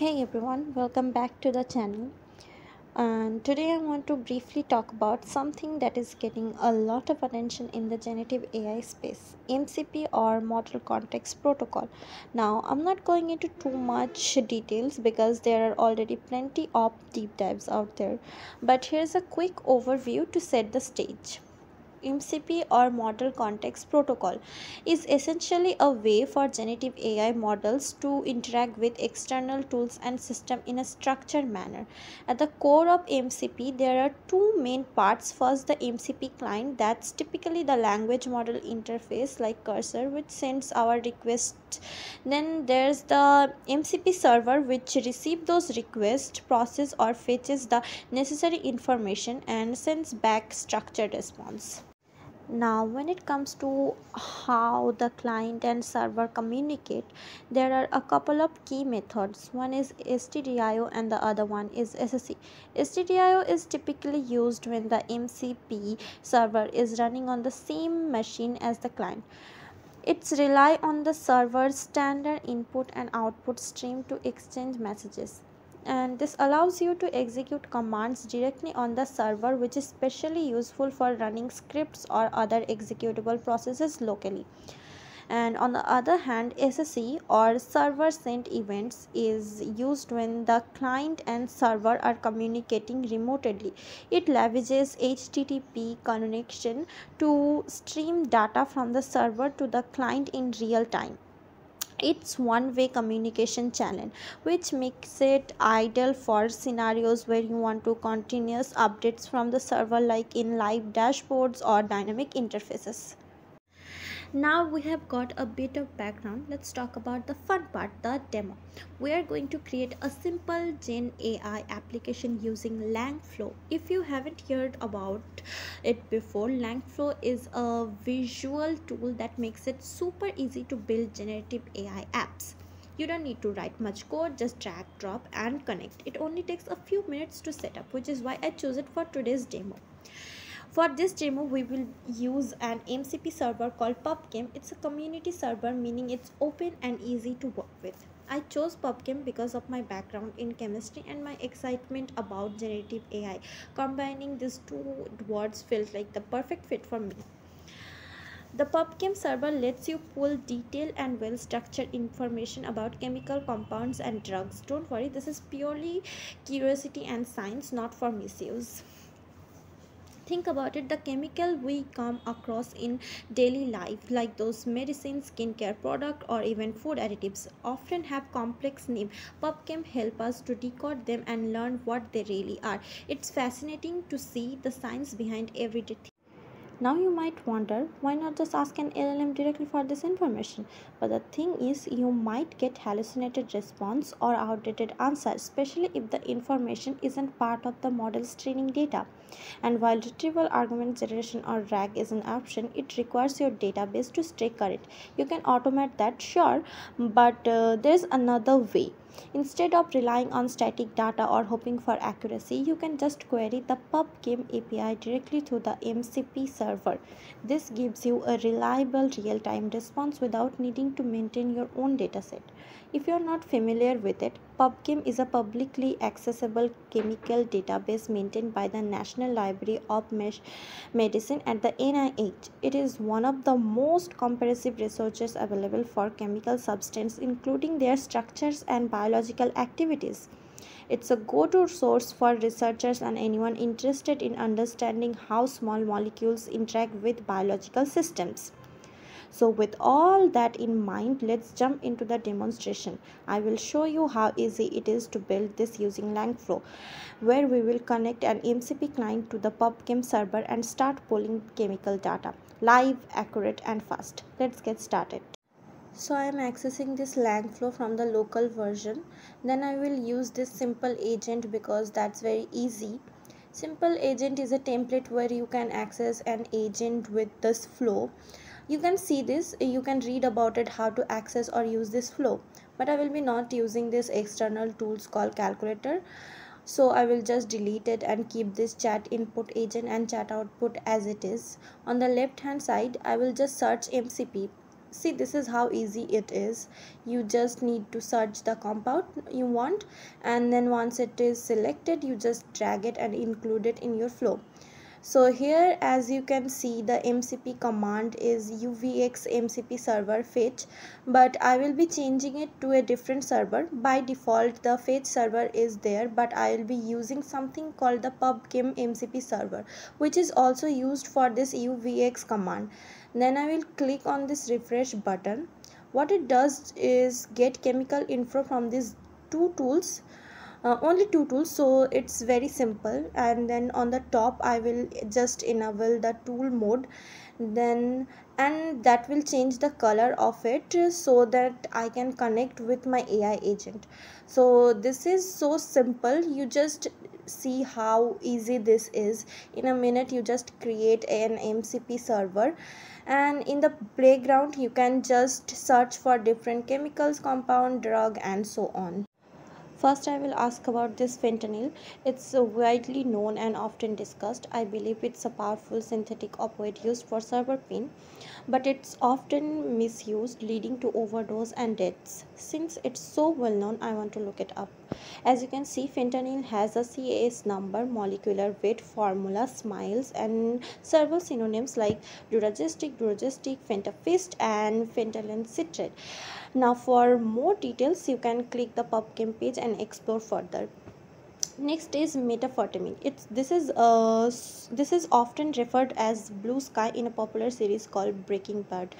Hey everyone, welcome back to the channel. And today I want to briefly talk about something that is getting a lot of attention in the generative AI space MCP or Model Context Protocol. Now, I'm not going into too much details because there are already plenty of deep dives out there, but here's a quick overview to set the stage. MCP or Model Context Protocol is essentially a way for generative AI models to interact with external tools and systems in a structured manner. At the core of MCP, there are two main parts. First, the MCP client, that's typically the language model interface like cursor, which sends our requests. Then there's the MCP server, which receives those requests, process or fetches the necessary information and sends back structured response now when it comes to how the client and server communicate there are a couple of key methods. One is stdio and the other one is sse stdio is typically used when the mcp server is running on the same machine as the client. It's rely on the server's standard input and output stream to exchange messages and this allows you to execute commands directly on the server which is especially useful for running scripts or other executable processes locally. And on the other hand sse or server sent events is used when the client and server are communicating remotely. It leverages http connection to stream data from the server to the client in real time it's one way communication channel which makes it ideal for scenarios where you want to continuous updates from the server like in live dashboards or dynamic interfaces now we have got a bit of background. Let's talk about the fun part the demo. We are going to create a simple gen ai application using langflow. If you haven't heard about it before langflow is a visual tool that makes it super easy to build generative ai apps. You don't need to write much code just drag drop and connect. It only takes a few minutes to set up which is why i chose it for today's demo for this demo, we will use an MCP server called PubChem. It's a community server, meaning it's open and easy to work with. I chose PubChem because of my background in chemistry and my excitement about generative AI. Combining these two words felt like the perfect fit for me. The PubChem server lets you pull detailed and well structured information about chemical compounds and drugs. Don't worry, this is purely curiosity and science, not for misuse think about it the chemical we come across in daily life like those medicines skincare product or even food additives often have complex name pubchem help us to decode them and learn what they really are it's fascinating to see the science behind everyday now you might wonder why not just ask an LLM directly for this information? But the thing is you might get hallucinated response or outdated answer, especially if the information isn't part of the model's training data. And while retrieval augmented generation or RAG is an option, it requires your database to stay current. You can automate that, sure, but uh, there's another way. Instead of relying on static data or hoping for accuracy, you can just query the PubChem API directly through the MCP server. This gives you a reliable real-time response without needing to maintain your own dataset. If you are not familiar with it, PubChem is a publicly accessible chemical database maintained by the National Library of Medicine at the NIH. It is one of the most comprehensive resources available for chemical substances, including their structures and biological activities. It's a go to source for researchers and anyone interested in understanding how small molecules interact with biological systems. So with all that in mind, let's jump into the demonstration. I will show you how easy it is to build this using Langflow, where we will connect an MCP client to the PubChem server and start pulling chemical data. Live, accurate and fast. Let's get started. So I am accessing this Langflow from the local version. Then I will use this simple agent because that's very easy simple agent is a template where you can access an agent with this flow you can see this you can read about it how to access or use this flow. But i will be not using this external tools called calculator. So i will just delete it and keep this chat input agent and chat output as it is. On the left hand side i will just search mcp see this is how easy it is. You just need to search the compound you want. And then once it is selected you just drag it and include it in your flow so here as you can see the mcp command is uvx mcp server fetch but i will be changing it to a different server. By default the fetch server is there but i will be using something called the pubchem mcp server which is also used for this uvx command. Then i will click on this refresh button. What it does is get chemical info from these two tools uh, only two tools so it's very simple. And then on the top i will just enable the tool mode. Then and that will change the color of it so that i can connect with my ai agent. So this is so simple. You just see how easy this is. In a minute you just create an mcp server. And in the playground you can just search for different chemicals compound drug and so on First, I will ask about this fentanyl. It's uh, widely known and often discussed. I believe it's a powerful synthetic opioid used for pain, but it's often misused, leading to overdose and deaths. Since it's so well known, I want to look it up. As you can see, fentanyl has a CAS number, molecular weight formula, smiles, and several synonyms like Duragesic, Duragesic, fentafist, and fentanyl citrate. Now, for more details, you can click the PubChem page and explore further. Next is methamphetamine it's this is uh this is often referred as blue sky in a popular series called breaking bad.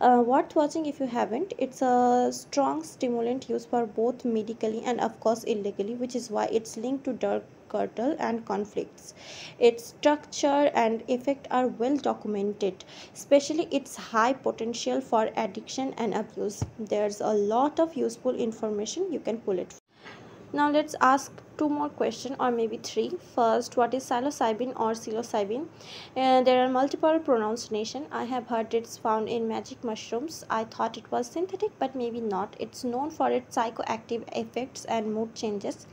Uh, worth watching if you haven't. It's a strong stimulant used for both medically and of course illegally which is why it's linked to drug and conflicts. Its structure and effect are well documented especially its high potential for addiction and abuse. There's a lot of useful information you can pull it from. now let's ask two more questions or maybe three. First what is psilocybin or psilocybin? Uh, there are multiple pronunciation. I have heard it's found in magic mushrooms. I thought it was synthetic but maybe not. It's known for its psychoactive effects and mood changes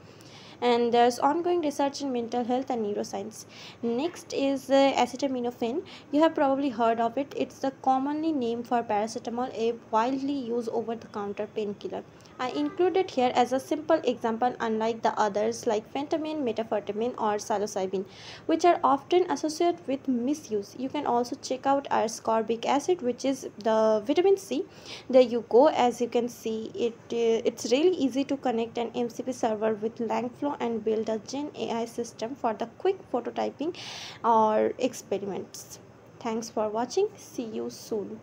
and there's ongoing research in mental health and neuroscience. Next is uh, acetaminophen. You have probably heard of it. It's the commonly named for paracetamol a widely used over the counter painkiller. I included here as a simple example unlike the others like phentermine, methamphetamine or psilocybin which are often associated with misuse. You can also check out ascorbic acid which is the vitamin C. There you go. As you can see it uh, it's really easy to connect an MCP server with Langflow and build a Gen AI system for the quick prototyping or experiments. Thanks for watching. See you soon.